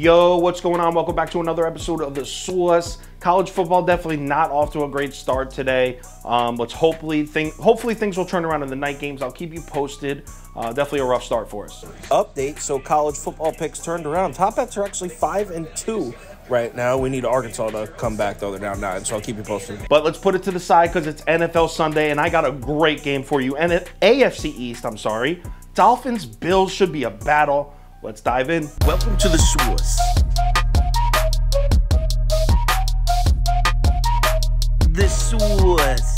Yo, what's going on? Welcome back to another episode of The Sauce. College football definitely not off to a great start today. Um, let's hopefully think hopefully things will turn around in the night games. I'll keep you posted. Uh, definitely a rough start for us. Update: So college football picks turned around. Top bets are actually five and two right now. We need Arkansas to come back though. They're down nine, so I'll keep you posted. But let's put it to the side because it's NFL Sunday, and I got a great game for you. And AFC East, I'm sorry, Dolphins Bills should be a battle. Let's dive in. Welcome to the Sauce. The Sauce.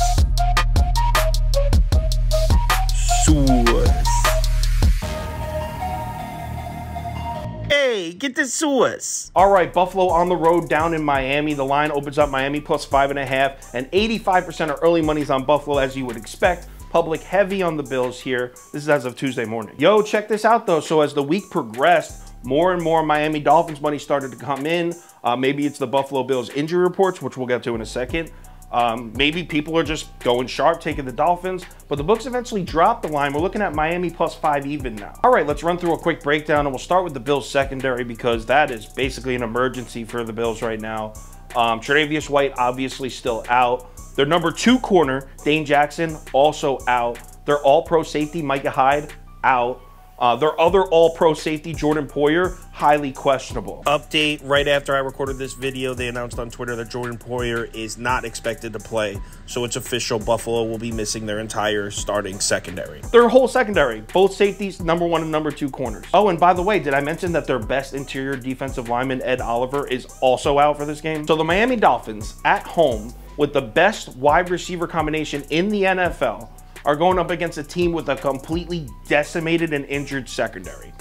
Sauce. Hey, get the Sauce. All right, Buffalo on the road down in Miami. The line opens up Miami plus five and a half, and 85% of early money's on Buffalo, as you would expect. Public heavy on the Bills here. This is as of Tuesday morning. Yo, check this out though. So as the week progressed, more and more Miami Dolphins money started to come in. Uh, maybe it's the Buffalo Bills injury reports, which we'll get to in a second. Um, maybe people are just going sharp, taking the Dolphins, but the books eventually dropped the line. We're looking at Miami plus five even now. All right, let's run through a quick breakdown, and we'll start with the Bills secondary because that is basically an emergency for the Bills right now. Um, Tre'Davious White obviously still out. Their number two corner, Dane Jackson, also out. Their all-pro safety, Micah Hyde, out. Uh, their other all-pro safety, Jordan Poyer, highly questionable. Update, right after I recorded this video, they announced on Twitter that Jordan Poyer is not expected to play. So it's official, Buffalo will be missing their entire starting secondary. Their whole secondary, both safeties, number one and number two corners. Oh, and by the way, did I mention that their best interior defensive lineman, Ed Oliver, is also out for this game? So the Miami Dolphins, at home, with the best wide receiver combination in the NFL are going up against a team with a completely decimated and injured secondary.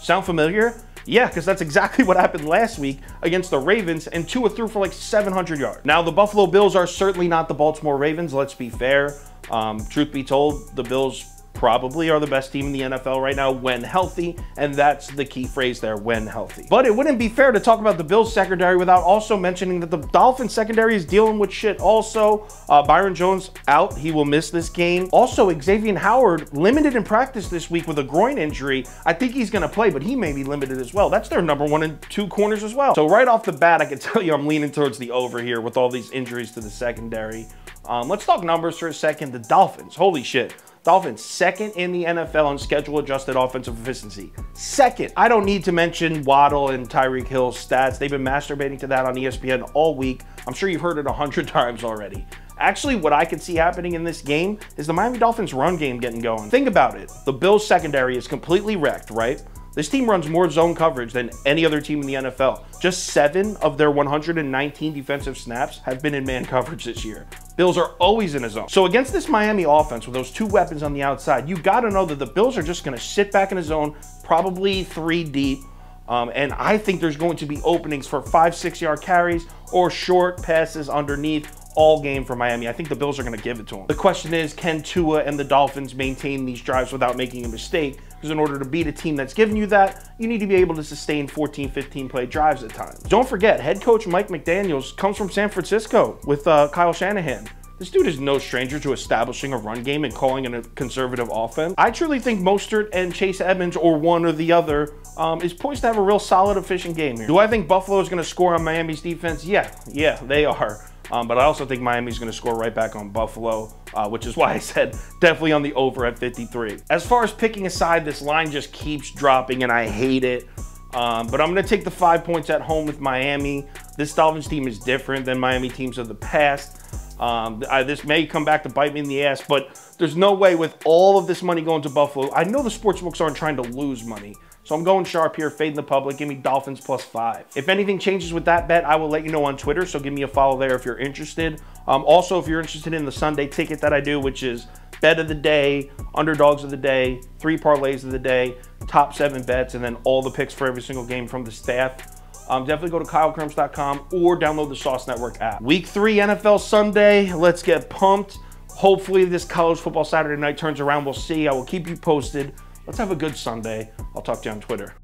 Sound familiar? Yeah, because that's exactly what happened last week against the Ravens, and Tua threw for like 700 yards. Now, the Buffalo Bills are certainly not the Baltimore Ravens, let's be fair. Um, truth be told, the Bills probably are the best team in the NFL right now when healthy, and that's the key phrase there, when healthy. But it wouldn't be fair to talk about the Bills secondary without also mentioning that the Dolphins secondary is dealing with shit also. Uh, Byron Jones out, he will miss this game. Also, Xavier Howard limited in practice this week with a groin injury. I think he's gonna play, but he may be limited as well. That's their number one and two corners as well. So right off the bat, I can tell you I'm leaning towards the over here with all these injuries to the secondary. Um, let's talk numbers for a second. The Dolphins, holy shit. Dolphins, second in the NFL in schedule adjusted offensive efficiency. Second. I don't need to mention Waddle and Tyreek Hill's stats. They've been masturbating to that on ESPN all week. I'm sure you've heard it a hundred times already. Actually, what I could see happening in this game is the Miami Dolphins run game getting going. Think about it. The Bills secondary is completely wrecked, right? This team runs more zone coverage than any other team in the NFL. Just seven of their 119 defensive snaps have been in man coverage this year. Bills are always in a zone. So against this Miami offense with those two weapons on the outside, you got to know that the Bills are just going to sit back in a zone, probably three deep. Um, and I think there's going to be openings for five, six yard carries or short passes underneath all game for Miami. I think the Bills are going to give it to them. The question is, can Tua and the Dolphins maintain these drives without making a mistake? Because in order to beat a team that's giving you that, you need to be able to sustain 14, 15 play drives at times. Don't forget, head coach Mike McDaniels comes from San Francisco with uh, Kyle Shanahan. This dude is no stranger to establishing a run game and calling it a conservative offense. I truly think Mostert and Chase Edmonds, or one or the other, um, is poised to have a real solid, efficient game here. Do I think Buffalo is going to score on Miami's defense? Yeah, yeah, they are. Um, but I also think Miami's going to score right back on Buffalo, uh, which is why I said definitely on the over at 53. As far as picking aside, this line just keeps dropping and I hate it. Um, but I'm going to take the five points at home with Miami. This Dolphins team is different than Miami teams of the past. Um, I, this may come back to bite me in the ass, but there's no way with all of this money going to Buffalo. I know the sportsbooks aren't trying to lose money. So I'm going sharp here, fading the public. Give me Dolphins plus five. If anything changes with that bet, I will let you know on Twitter. So give me a follow there if you're interested. Um, also, if you're interested in the Sunday ticket that I do, which is bet of the day, underdogs of the day, three parlays of the day, top seven bets, and then all the picks for every single game from the staff. Um, definitely go to kylekirms.com or download the Sauce Network app. Week three NFL Sunday. Let's get pumped. Hopefully, this college football Saturday night turns around. We'll see. I will keep you posted. Let's have a good Sunday. I'll talk to you on Twitter.